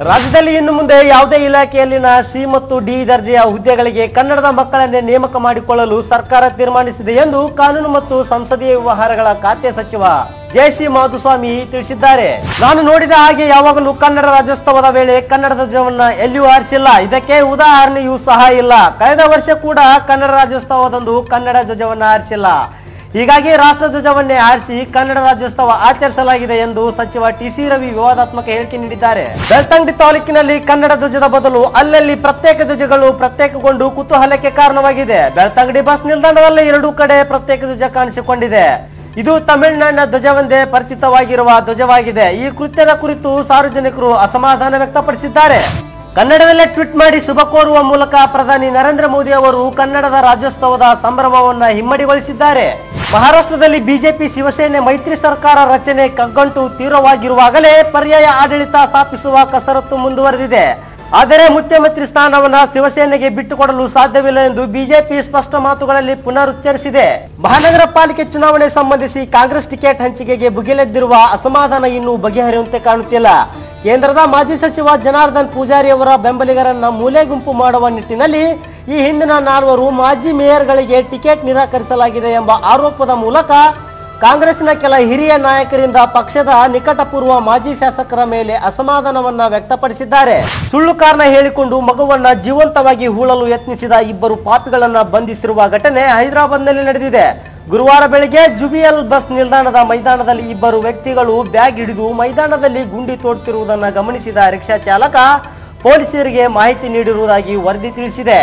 ರಾಜ್ಯದಲ್ಲಿ ಇನ್ನು ಮುಂದೆ ಯಾವುದೇ ಇಲಾಖೆಯಲ್ಲಿನ ಸಿ ಮತ್ತು ಡಿ ದರ್ಜೆಯ ಹುದ್ದೆಗಳಿಗೆ ಕನ್ನಡದ ಮಕ್ಕಳನ್ನೇ ನೇಮಕ ಮಾಡಿಕೊಳ್ಳಲು ಸರ್ಕಾರ ತೀರ್ಮಾನಿಸಿದೆ ಎಂದು ಕಾನೂನು ಮತ್ತು ಸಂಸದೀಯ ವ್ಯವಹಾರಗಳ ಖಾತೆ ಸಚಿವ ಜೆಸಿ ಮಾಧುಸ್ವಾಮಿ ತಿಳಿಸಿದ್ದಾರೆ. ನಾನು ನೋಡಿದ ಹಾಗೆ ಯಾವಾಗಲೂ ಕನ್ನಡ ರಾಜ್ಯೋತ್ಸವದ ವೇಳೆ ಕನ್ನಡ ಧ್ವಜವನ್ನ ಎಲ್ಲಿಯೂ ಆರಿಸಿಲ್ಲ ಇದಕ್ಕೆ ಉದಾಹರಣೆಯೂ ಸಹ ಇಲ್ಲ. ಕಳೆದ ವರ್ಷ ಕೂಡ ಕನ್ನಡ ರಾಜ್ಯೋತ್ಸವದಂದು ಕನ್ನಡ ಧ್ವಜವನ್ನ ಹಾರಿಸಿಲ್ಲ. ಹೀಗಾಗಿ ರಾಷ್ಟ್ರ ಧ್ವಜವನ್ನೇ ಆರಿಸಿ ಕನ್ನಡ ರಾಜ್ಯೋತ್ಸವ ಆಚರಿಸಲಾಗಿದೆ ಎಂದು ಸಚಿವ ಟಿಸಿ ರವಿ ವಿವಾದಾತ್ಮಕ ಹೇಳಿಕೆ ನೀಡಿದ್ದಾರೆ. ಬೆಳ್ತಂಗಡಿ ತಾಲೂಕಿನಲ್ಲಿ ಕನ್ನಡ ಧ್ವಜದ ಬದಲು ಅಲ್ಲಲ್ಲಿ ಪ್ರತ್ಯೇಕ ಧ್ವಜಗಳು ಪ್ರತ್ಯೇಕಗೊಂಡು ಕುತೂಹಲಕ್ಕೆ ಕಾರಣವಾಗಿದೆ. ಬೆಳ್ತಂಗಡಿ ಬಸ್ ನಿಲ್ದಾಣದಲ್ಲಿ ಎರಡೂ ಕಡೆ ಪ್ರತ್ಯೇಕ ಧ್ವಜ ಕಾಣಿಸಿಕೊಂಡಿದೆ. ಇದು ತಮಿಳುನಾಡಿನ ಧ್ವಜವೆಂದೇ ಪರಿಚಿತವಾಗಿರುವ ಧ್ವಜವಾಗಿದೆ. ಈ ಕೃತ್ಯದ ಕುರಿತು ಸಾರ್ವಜನಿಕರು ಅಸಮಾಧಾನ ವ್ಯಕ್ತಪಡಿಸಿದ್ದಾರೆ. ಕನ್ನಡದಲ್ಲೇ ಟ್ವೀಟ್ ಮಾಡಿ ಶುಭ ಕೋರುವ ಮೂಲಕ ಪ್ರಧಾನಿ ನರೇಂದ್ರ ಮೋದಿ ಅವರು ಕನ್ನಡದ ರಾಜ್ಯೋತ್ಸವದ ಸಂಭ್ರಮವನ್ನು ಹಿಮ್ಮಡಿಗೊಳಿಸಿದ್ದಾರೆ. ಮಹಾರಾಷ್ಟ್ರದಲ್ಲಿ ಬಿಜೆಪಿ, ಶಿವಸೇನೆ, ಮೈತ್ರಿ ಸರ್ಕಾರ ರಚನೆ ಕಗ್ಗಂಟು ತೀವ್ರವಾಗಿರುವಾಗಲೇ ಪರ್ಯಾಯ ಆಡಳಿತ ಸ್ಥಾಪಿಸುವ ಕಸರತ್ತು ಮುಂದುವರೆದಿದೆ. ಆದರೆ ಮುಖ್ಯಮಂತ್ರಿ ಸ್ಥಾನವನ್ನು ಶಿವಸೇನೆಗೆ ಬಿಟ್ಟುಕೊಡಲು ಸಾಧ್ಯವಿಲ್ಲ ಎಂದು ಬಿಜೆಪಿ ಸ್ಪಷ್ಟ ಮಾತುಗಳಲ್ಲಿ ಪುನರುಚ್ಚರಿಸಿದೆ. ಮಹಾನಗರ ಪಾಲಿಕೆ ಚುನಾವಣೆ ಸಂಬಂಧಿಸಿ ಕಾಂಗ್ರೆಸ್ ಟಿಕೆಟ್ ಹಂಚಿಕೆಗೆ ಭುಗಿಲೆದ್ದಿರುವ ಅಸಮಾಧಾನ ಇನ್ನೂ ಬಗೆಹರಿಯುವಂತೆ ಕಾಣುತ್ತಿಲ್ಲ. ಕೇಂದ್ರದ ಮಾಜಿ ಸಚಿವ ಜನಾರ್ದನ್ ಪೂಜಾರಿ ಅವರ ಬೆಂಬಲಿಗರನ್ನ ಮೂಲೆ ಗುಂಪು ಮಾಡುವ ನಿಟ್ಟಿನಲ್ಲಿ ಈ ಹಿಂದಿನ ನಾಲ್ವರು ಮಾಜಿ ಮೇಯರ್ಗಳಿಗೆ ಟಿಕೆಟ್ ನಿರಾಕರಿಸಲಾಗಿದೆ ಎಂಬ ಆರೋಪದ ಮೂಲಕ ಕಾಂಗ್ರೆಸ್ನ ಕೆಲ ಹಿರಿಯ ನಾಯಕರಿಂದ ಪಕ್ಷದ ನಿಕಟಪೂರ್ವ ಮಾಜಿ ಶಾಸಕರ ಮೇಲೆ ಅಸಮಾಧಾನವನ್ನ ವ್ಯಕ್ತಪಡಿಸಿದ್ದಾರೆ. ಸುಳ್ಳು ಕಾರಣ ಹೇಳಿಕೊಂಡು ಮಗುವನ್ನ ಜೀವಂತವಾಗಿ ಹೂಳಲು ಯತ್ನಿಸಿದ ಇಬ್ಬರು ಪಾಪಿಗಳನ್ನ ಬಂಧಿಸಿರುವ ಘಟನೆ ಹೈದರಾಬಾದ್ನಲ್ಲಿ ನಡೆದಿದೆ. ಗುರುವಾರ ಬೆಳಿಗ್ಗೆ ಜುಬಿಯಲ್ ಬಸ್ ನಿಲ್ದಾಣದ ಮೈದಾನದಲ್ಲಿ ಇಬ್ಬರು ವ್ಯಕ್ತಿಗಳು ಬ್ಯಾಗ್ ಹಿಡಿದು ಮೈದಾನದಲ್ಲಿ ಗುಂಡಿ ತೋಡ್ತಿರುವುದನ್ನು ಗಮನಿಸಿದ ರಿಕ್ಷಾ ಚಾಲಕ ಪೊಲೀಸರಿಗೆ ಮಾಹಿತಿ ನೀಡಿರುವುದಾಗಿ ವರದಿ ತಿಳಿಸಿದೆ.